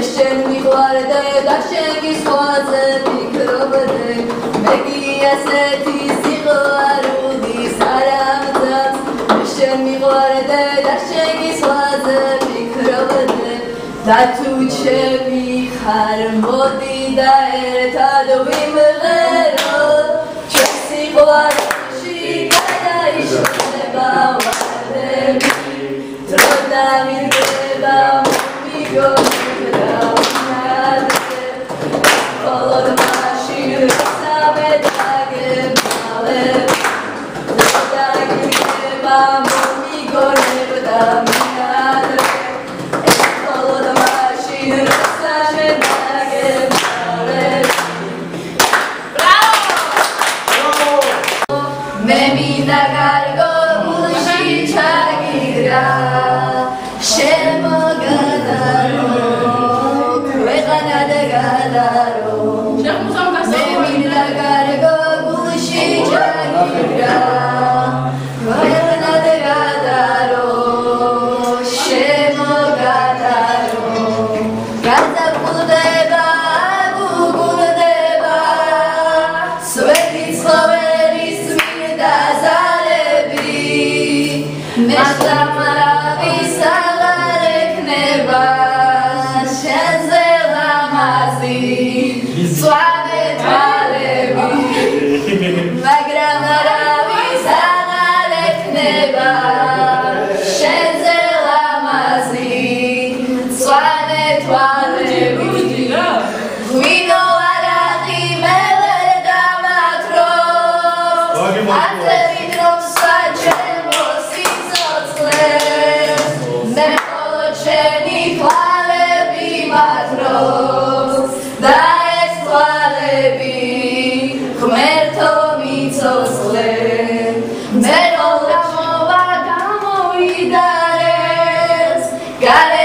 ეს შენ მიყვარდე და შენ გისყვაზე ფიქრობდე მე კი ასეთი სიყვარულის არამძაც ეს შენ მიყვარდე და შენ გისყვაზე ფიქრობდე და თუ ჩემი ხარ მოდი და ერთად ვიმღეროთ 맵이 나갈 거 무시착이라. მე სამარავი საღარ ექნება შეძლამაზი სვანე თვალები მაგრამ არავი საღარ ექნება შეძლამაზი სვანე თვალები ხმელთოს დაესწვალები ხმერთო მიცოცხლე. მეროლა მოვა გამოიდარეს გარე